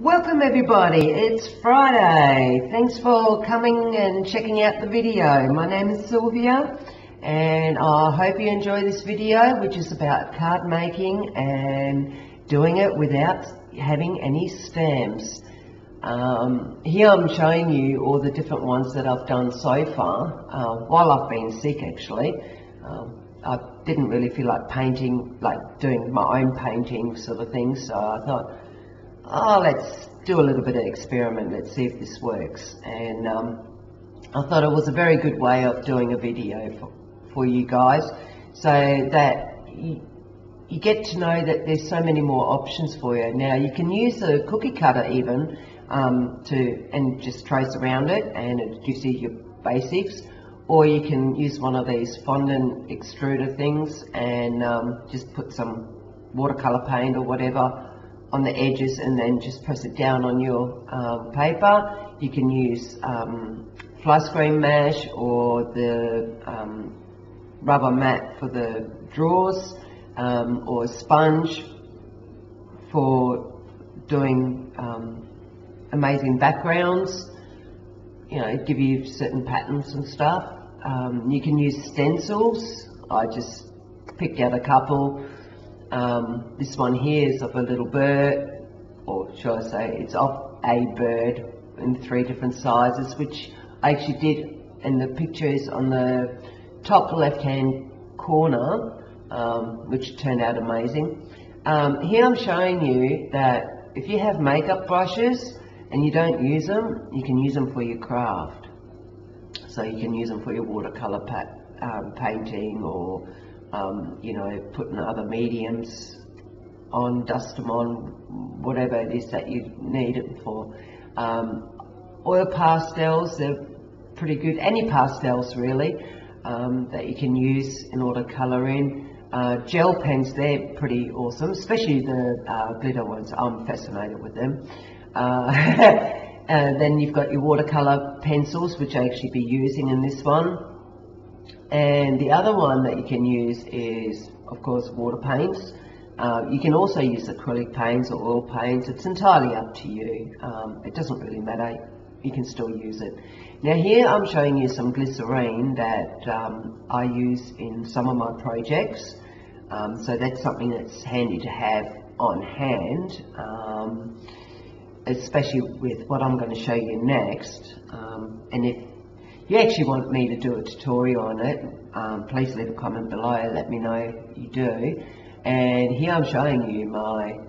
Welcome everybody, it's Friday. Thanks for coming and checking out the video. My name is Sylvia and I hope you enjoy this video which is about card making and doing it without having any stamps. Um, here I'm showing you all the different ones that I've done so far uh, while I've been sick actually. Um, I didn't really feel like painting, like doing my own painting sort of thing so I thought oh, let's do a little bit of experiment, let's see if this works. And um, I thought it was a very good way of doing a video for, for you guys so that you, you get to know that there's so many more options for you. Now you can use a cookie cutter even um, to and just trace around it and it gives you your basics or you can use one of these fondant extruder things and um, just put some watercolor paint or whatever on the edges and then just press it down on your um, paper. You can use um, fly screen mash or the um, rubber mat for the drawers um, or sponge for doing um, amazing backgrounds, you know, give you certain patterns and stuff. Um, you can use stencils. I just picked out a couple. Um, this one here is of a little bird, or shall I say, it's of a bird in three different sizes, which I actually did in the pictures on the top left-hand corner, um, which turned out amazing. Um, here I'm showing you that if you have makeup brushes and you don't use them, you can use them for your craft. So you can use them for your watercolor um, painting or um, you know, putting other mediums on, dust them on, whatever it is that you need it for. Um, oil pastels, they're pretty good. Any pastels really um, that you can use in order to colour in. Uh, gel pens, they're pretty awesome, especially the uh, glitter ones. I'm fascinated with them. Uh, and then you've got your watercolour pencils, which I actually be using in this one. And the other one that you can use is, of course, water paints. Uh, you can also use acrylic paints or oil paints. It's entirely up to you. Um, it doesn't really matter. You can still use it. Now here I'm showing you some glycerine that um, I use in some of my projects. Um, so that's something that's handy to have on hand, um, especially with what I'm going to show you next. Um, and if you actually want me to do a tutorial on it, um, please leave a comment below, let me know you do. And here I'm showing you my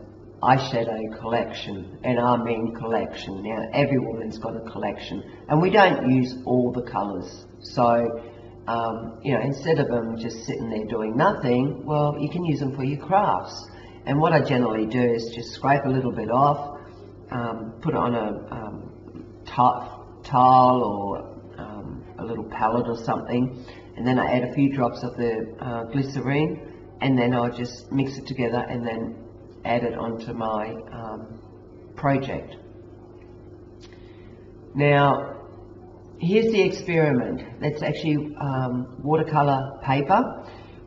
eyeshadow collection, and I mean collection. Now, every woman's got a collection, and we don't use all the colours. So, um, you know, instead of them just sitting there doing nothing, well, you can use them for your crafts. And what I generally do is just scrape a little bit off, um, put it on a um, towel or little palette or something, and then I add a few drops of the uh, glycerine, and then I just mix it together and then add it onto my um, project. Now, here's the experiment. That's actually um, watercolor paper,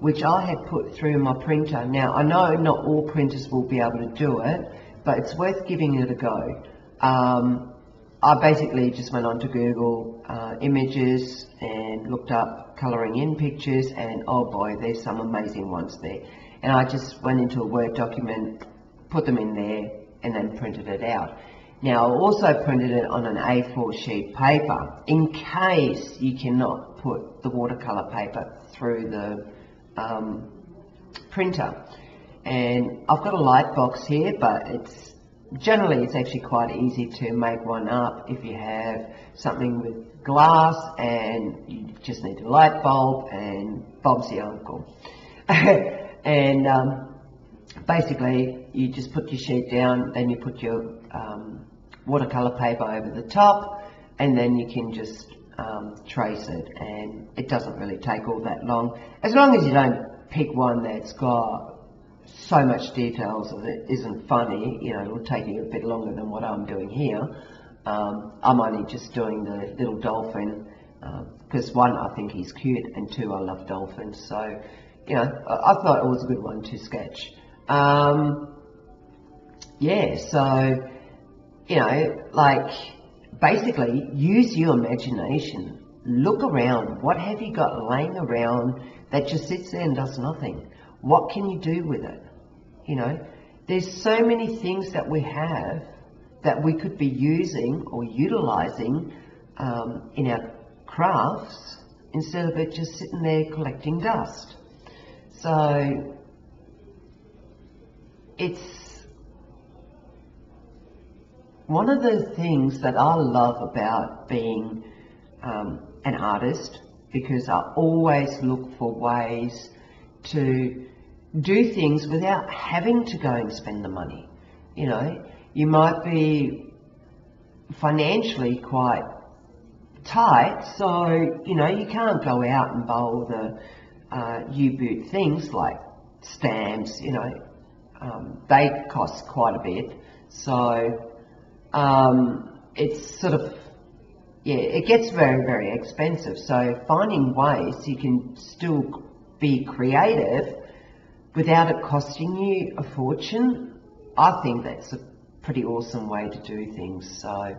which I had put through my printer. Now, I know not all printers will be able to do it, but it's worth giving it a go. Um, I basically just went onto Google uh, images and looked up colouring in pictures and oh boy, there's some amazing ones there. And I just went into a Word document, put them in there and then printed it out. Now I also printed it on an A4 sheet paper in case you cannot put the watercolour paper through the um, printer. And I've got a light box here but it's generally it's actually quite easy to make one up if you have something with glass and you just need a light bulb and Bob's the uncle. and um, basically you just put your sheet down, then you put your um, watercolour paper over the top and then you can just um, trace it and it doesn't really take all that long. As long as you don't pick one that's got so much details that it isn't funny, you know, it'll take you a bit longer than what I'm doing here. Um, I'm only just doing the little dolphin because uh, one, I think he's cute, and two, I love dolphins. So, you know, I, I thought it was a good one to sketch. Um, yeah, so you know, like basically use your imagination. Look around. What have you got laying around that just sits there and does nothing? What can you do with it? You know, there's so many things that we have that we could be using or utilizing um, in our crafts instead of it just sitting there collecting dust. So it's one of the things that I love about being um, an artist because I always look for ways to do things without having to go and spend the money. You know, you might be financially quite tight, so you know you can't go out and buy all the uh, U-boot things like stamps. You know, um, they cost quite a bit, so um, it's sort of yeah, it gets very very expensive. So finding ways you can still be creative without it costing you a fortune, I think that's a pretty awesome way to do things. So.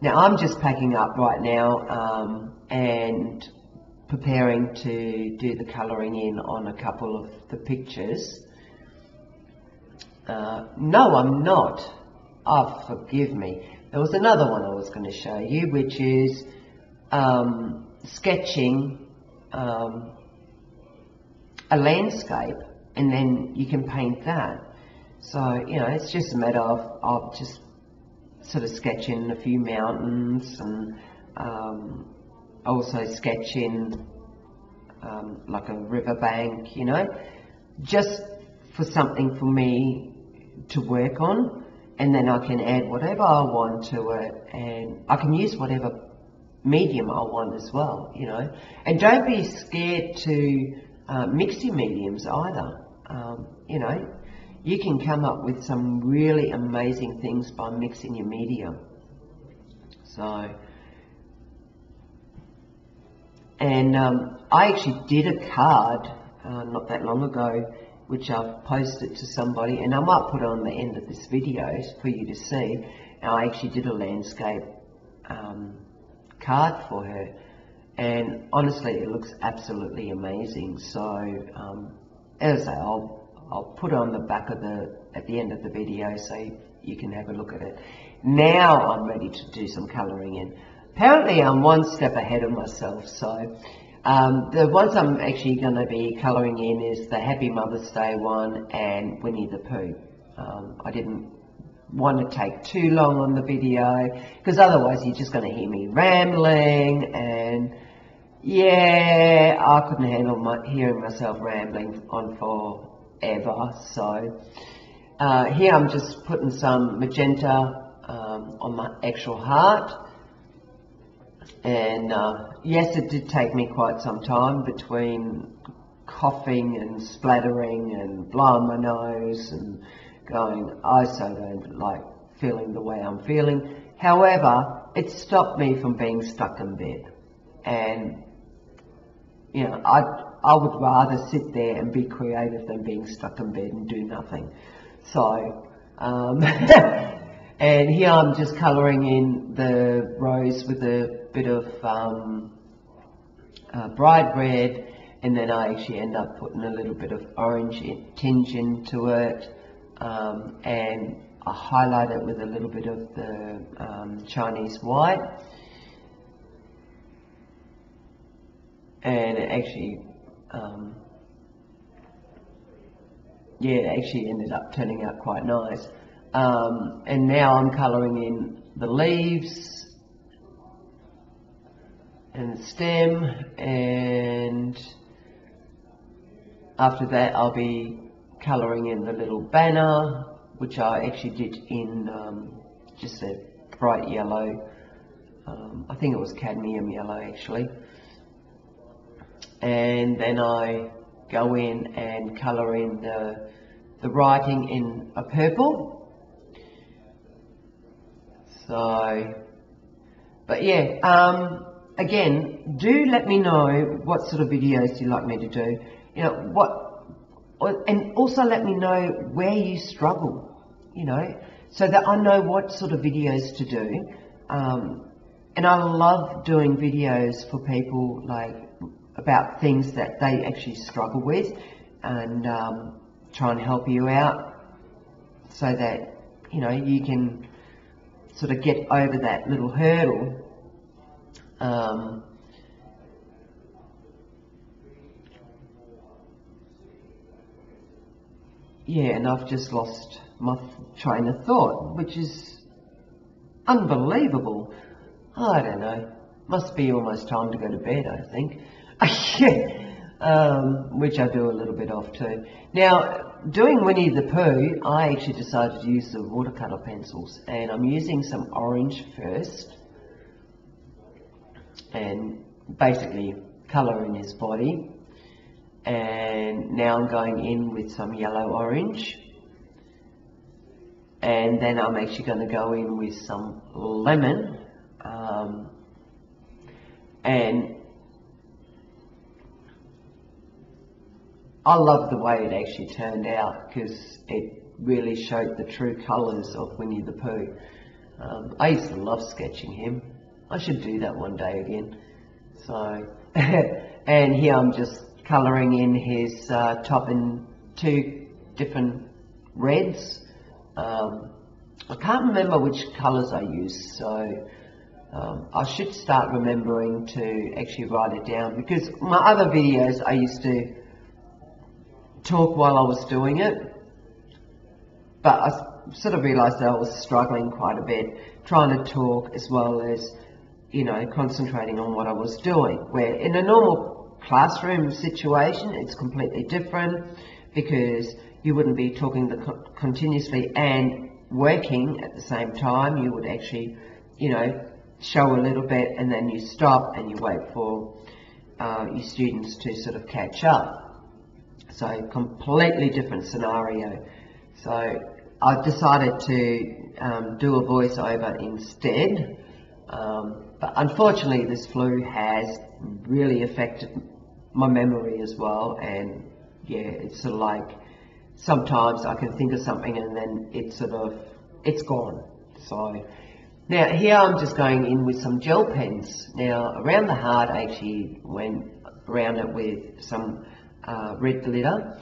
Now I'm just packing up right now um, and preparing to do the colouring in on a couple of the pictures. Uh, no, I'm not. Oh, forgive me. There was another one I was going to show you, which is um, sketching um, a landscape, and then you can paint that. So, you know, it's just a matter of, of just sort of sketching a few mountains and um, also sketching um, like a riverbank, you know, just for something for me to work on and then I can add whatever I want to it and I can use whatever medium I want as well, you know. And don't be scared to uh, mix your mediums either. Um, you know, you can come up with some really amazing things by mixing your media. So, and um, I actually did a card uh, not that long ago, which I've posted to somebody, and I might put on the end of this video for you to see. And I actually did a landscape um, card for her, and honestly, it looks absolutely amazing. So, um, as I'll, I'll put on the back of the, at the end of the video so you can have a look at it. Now I'm ready to do some colouring in. Apparently I'm one step ahead of myself, so um, the ones I'm actually going to be colouring in is the Happy Mother's Day one and Winnie the Pooh. Um, I didn't want to take too long on the video because otherwise you're just going to hear me rambling and yeah, I couldn't handle my, hearing myself rambling on for ever. So uh, here I'm just putting some magenta um, on my actual heart. And uh, yes, it did take me quite some time between coughing and splattering and blowing my nose and going, I so don't like feeling the way I'm feeling. However, it stopped me from being stuck in bed. And, you know, I, I would rather sit there and be creative than being stuck in bed and do nothing. So, um, and here I'm just colouring in the rose with a bit of um, uh, bright red, and then I actually end up putting a little bit of orange tinge into it, um, and I highlight it with a little bit of the um, Chinese white. And it actually um, yeah, it actually ended up turning out quite nice. Um, and now I'm colouring in the leaves and the stem and after that I'll be colouring in the little banner which I actually did in um, just a bright yellow um, I think it was cadmium yellow actually and then I go in and colour in the, the writing in a purple. So, but yeah, um, again, do let me know what sort of videos you'd like me to do. You know, what, and also let me know where you struggle, you know. so that I know what sort of videos to do. Um, and I love doing videos for people like about things that they actually struggle with and um, try and help you out so that you know you can sort of get over that little hurdle. Um, yeah, and I've just lost my train of thought, which is unbelievable. I don't know. Must be almost time to go to bed, I think. um, which I do a little bit of too. Now, doing Winnie the Pooh, I actually decided to use the watercolour pencils, and I'm using some orange first, and basically colouring his body. And now I'm going in with some yellow orange. And then I'm actually going to go in with some lemon. Um, and I love the way it actually turned out because it really showed the true colours of Winnie the Pooh. Um, I used to love sketching him. I should do that one day again. So, and here I'm just colouring in his uh, top in two different reds. Um, I can't remember which colours I used, so um, I should start remembering to actually write it down because my other videos I used to talk while I was doing it, but I sort of realised that I was struggling quite a bit trying to talk as well as, you know, concentrating on what I was doing. Where in a normal classroom situation, it's completely different because you wouldn't be talking the, continuously and working at the same time. You would actually, you know, show a little bit and then you stop and you wait for uh, your students to sort of catch up. So completely different scenario. So I've decided to um, do a voiceover instead. Um, but unfortunately this flu has really affected my memory as well and yeah, it's sort of like sometimes I can think of something and then it's sort of, it's gone. So now here I'm just going in with some gel pens. Now around the heart actually went around it with some uh, red glitter.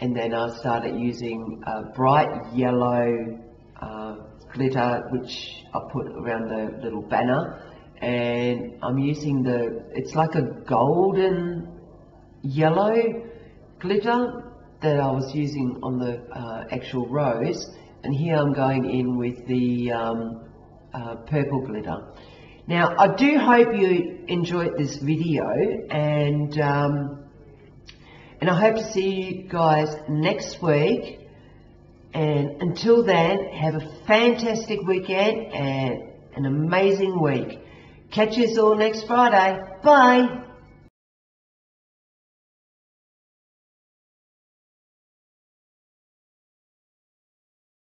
And then I started using a bright yellow uh, glitter which I put around the little banner. And I'm using the it's like a golden yellow glitter that I was using on the uh, actual rose. And here I'm going in with the um, uh, purple glitter. Now I do hope you enjoyed this video and um, and I hope to see you guys next week. And until then, have a fantastic weekend and an amazing week. Catch us all next Friday. Bye.